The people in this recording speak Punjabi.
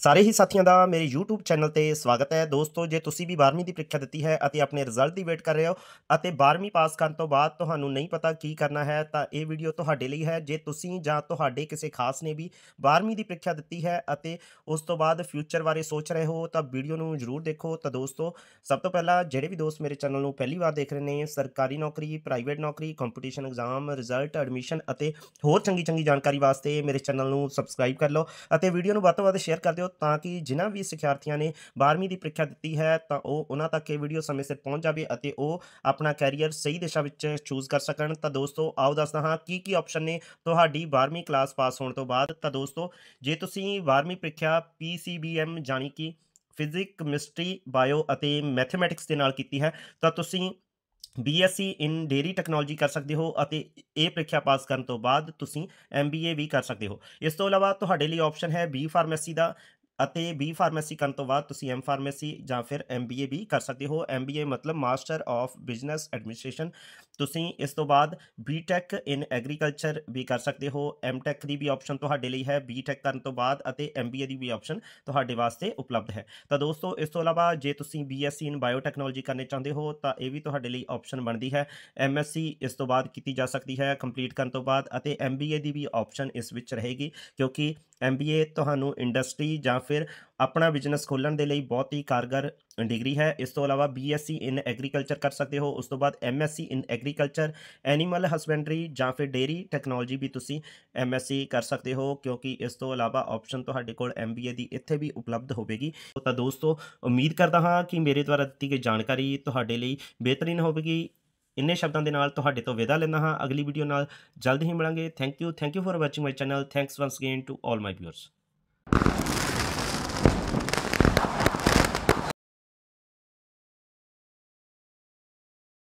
ਸਾਰੇ ਹੀ ਸਾਥੀਆਂ ਦਾ ਮੇਰੇ YouTube ਚੈਨਲ ਤੇ ਸਵਾਗਤ ਹੈ। ਦੋਸਤੋ, ਜੇ ਤੁਸੀਂ ਵੀ 12ਵੀਂ ਦੀ ਪ੍ਰੀਖਿਆ ਦਿੱਤੀ ਹੈ ਅਤੇ ਆਪਣੇ ਰਿਜ਼ਲਟ ਦੀ ਵੇਟ ਕਰ ਰਹੇ ਹੋ ਅਤੇ 12ਵੀਂ ਪਾਸ ਕਰਨ ਤੋਂ ਬਾਅਦ ਤੁਹਾਨੂੰ ਨਹੀਂ ਪਤਾ ਕੀ ਕਰਨਾ ਹੈ, ਤਾਂ ਇਹ ਵੀਡੀਓ ਤੁਹਾਡੇ ਲਈ ਹੈ। ਜੇ ਤੁਸੀਂ ਜਾਂ ਤੁਹਾਡੇ ਕਿਸੇ ਖਾਸ ਨੇ ਵੀ 12ਵੀਂ ਦੀ ਪ੍ਰੀਖਿਆ ਦਿੱਤੀ ਹੈ ਅਤੇ ਉਸ ਤੋਂ ਬਾਅਦ ਫਿਊਚਰ ਬਾਰੇ ਸੋਚ ਰਹੇ ਹੋ, ਤਾਂ ਵੀਡੀਓ ਨੂੰ ਜ਼ਰੂਰ ਦੇਖੋ। ਤਾਂ ਦੋਸਤੋ, ਸਭ ਤੋਂ ਪਹਿਲਾਂ ਜਿਹੜੇ ਵੀ ਦੋਸਤ ਮੇਰੇ ਚੈਨਲ ਨੂੰ ਪਹਿਲੀ ਵਾਰ ਦੇਖ ਰਹੇ ਨੇ, ਸਰਕਾਰੀ ਨੌਕਰੀ ਪ੍ਰਾਈਵੇਟ ਨੌਕਰੀ ਕੰਪੀਟੀਸ਼ਨ ਐਗਜ਼ਾਮ ਰਿਜ਼ਲਟ ਐਡਮਿਸ਼ਨ ਅਤੇ ਹੋਰ ਚੰਗੀ ਚੰਗੀ ਜਾਣਕਾਰੀ ਵਾਸਤੇ ਮੇਰੇ ਚੈਨਲ ਨੂੰ ਸਬਸਕ੍ਰਾਈਬ ਕਰ ਲਓ ਅਤੇ ਵੀਡੀਓ ਨੂੰ ਵੱਧ ਤੋਂ ਵੱਧ ਸ਼ੇਅਰ ਕਰ ਦਿਓ ਤਾਂ ਕਿ ਜਿਨ੍ਹਾਂ ਵੀ ਸਿੱਖਿਆਰਥੀਆਂ ਨੇ 12ਵੀਂ ਦੀ ਪ੍ਰੀਖਿਆ ਦਿੱਤੀ ਹੈ, ਤਾਂ ਉਹ ਉਹਨਾਂ ਤੱਕ ਇਹ ਵੀਡੀਓ ਸਮੇਂ ਸਿਰ ਪਹੁੰਚ ਜਾਵੇ ਅਤੇ ਉਹ ਆਪਣਾ ਕੈਰੀਅਰ ਸਹੀ ਦਿਸ਼ਾ ਵਿੱਚ ਚੂਜ਼ ਕਰ ਸਕਣ। ਤਾਂ ਦੋਸਤੋ, ਆਓ ਦੱਸਦਾ ਹਾਂ ਕੀ ਕੀ ਆਪਸ਼ਨ ਨੇ ਤੁਹਾਡੀ 12ਵੀਂ ਕਲਾਸ ਪਾਸ ਹੋਣ ਤੋਂ ਬਾਅਦ। ਤਾਂ ਦੋਸਤੋ, ਜੇ ਤੁਸੀਂ 12ਵੀਂ ਪ੍ਰੀਖਿਆ PCBM ਜਾਣੀ ਕਿ ਫਿਜ਼ਿਕ ਕੈਮਿਸਟਰੀ ਬਾਇਓ ਅਤੇ ਮੈਥਮੈਟਿਕਸ ਦੇ ਨਾਲ ਕੀਤੀ ਹੈ, ਤਾਂ ਤੁਸੀਂ ਬੀਐਸਸੀ ਇਨ ਡੇਰੀ ਟੈਕਨੋਲੋਜੀ ਕਰ ਸਕਦੇ ਹੋ ਅਤੇ ਇਹ ਪ੍ਰੀਖਿਆ ਪਾਸ ਕਰਨ ਤੋਂ ਬਾਅਦ ਤੁਸੀਂ ਐਮਬੀਏ ਵੀ ਕਰ ਸਕਦੇ ਹੋ। ਇਸ ਤੋਂ ਇਲਾਵਾ ਤੁਹਾਡੇ ਲਈ ਆਪਸ਼ਨ ਹੈ ਬੀ ਫਾਰਮੇਸੀ ਦਾ। ਅਤੇ ਬੀ ਫਾਰਮੇਸੀ ਕਰਨ ਤੋਂ ਬਾਅਦ ਤੁਸੀਂ ਐਮ ਫਾਰਮੇਸੀ ਜਾਂ ਫਿਰ ਐੱਮ ਬੀ ਏ ਵੀ ਕਰ ਸਕਦੇ ਹੋ। ਐੱਮ ਬੀ ਏ ਮਤਲਬ ਮਾਸਟਰ ਆਫ ਬਿਜ਼ਨਸ ਐਡਮਿਨਿਸਟ੍ਰੇਸ਼ਨ ਤੁਸੀਂ ਇਸ ਤੋਂ ਬਾਅਦ ਬੀ ਟੈਕ ਇਨ ਐਗਰੀਕਲਚਰ ਵੀ ਕਰ ਸਕਦੇ ਹੋ। ਐਮਟੈਕ ਦੀ ਵੀ ਆਪਸ਼ਨ ਤੁਹਾਡੇ ਲਈ ਹੈ। ਬੀ ਟੈਕ ਕਰਨ ਤੋਂ ਬਾਅਦ ਅਤੇ ਐੱਮ ਬੀ ਏ ਦੀ ਵੀ ਆਪਸ਼ਨ ਤੁਹਾਡੇ ਵਾਸਤੇ ਉਪਲਬਧ ਹੈ। ਤਾਂ ਦੋਸਤੋ, ਇਸ ਤੋਂ ਇਲਾਵਾ ਜੇ ਤੁਸੀਂ ਬੀ ਬੀਐਸਸੀ ਇਨ ਬਾਇਓਟੈਕਨੋਲੋਜੀ ਕਰਨੇ ਚਾਹੁੰਦੇ ਹੋ, ਤਾਂ ਇਹ ਵੀ ਤੁਹਾਡੇ ਲਈ ਆਪਸ਼ਨ ਬਣਦੀ ਹੈ। ਐਮਐਸਸੀ ਇਸ ਤੋਂ ਬਾਅਦ ਕੀਤੀ ਜਾ ਸਕਦੀ ਹੈ। ਕੰਪਲੀਟ ਕਰਨ ਤੋਂ ਬਾਅਦ ਅਤੇ ਐੱਮ ਬੀ ਏ ਦੀ ਵੀ ਆਪਸ਼ਨ ਇਸ ਵਿੱਚ ਰਹੇਗੀ, ਕਿਉਂਕਿ ਐਮਬੀਏ ਤੁਹਾਨੂੰ ਇੰਡਸਟਰੀ ਜਾਂ ਫਿਰ ਆਪਣਾ ਬਿਜ਼ਨਸ ਖੋਲਣ ਦੇ ਲਈ ਬਹੁਤ ਹੀ ਕਾਰਗਰ ਡਿਗਰੀ ਹੈ। ਇਸ ਤੋਂ ਇਲਾਵਾ ਬੀਐਸਸੀ ਇਨ ਐਗਰੀਕਲਚਰ ਕਰ ਸਕਦੇ ਹੋ। ਉਸ ਤੋਂ ਬਾਅਦ MSc in agriculture animal husbandry ਜਾਂ ਫਿਰ ਡੇਰੀ ਟੈਕਨੋਲੋਜੀ ਵੀ ਤੁਸੀਂ ਐਮਐਸਸੀ ਕਰ ਸਕਦੇ ਹੋ, ਕਿਉਂਕਿ ਇਸ ਤੋਂ ਇਲਾਵਾ ਆਪਸ਼ਨ ਤੁਹਾਡੇ ਕੋਲ ਐਮਬੀਏ ਦੀ ਇੱਥੇ ਵੀ ਉਪਲਬਧ ਹੋਵੇਗੀ। ਤਾਂ ਦੋਸਤੋ, ਉਮੀਦ ਕਰਦਾ ਹਾਂ ਕਿ ਮੇਰੇ ਦੁਆਰਾ ਦਿੱਤੀ ਗਈ ਜਾਣਕਾਰੀ ਤੁਹਾਡੇ ਲਈ ਬਿਹਤਰੀਨ ਹੋਵੇਗੀ। ਇੰਨੇ ਸ਼ਬਦਾਂ ਦੇ ਨਾਲ ਤੁਹਾਡੇ ਤੋਂ ਵਿਦਾ ਲੈਂਦਾ ਹਾਂ। ਅਗਲੀ ਵੀਡੀਓ ਨਾਲ ਜਲਦ ਹੀ ਮਿਲਾਂਗੇ। Thank you thank you for watching my channel thanks once again to all my viewers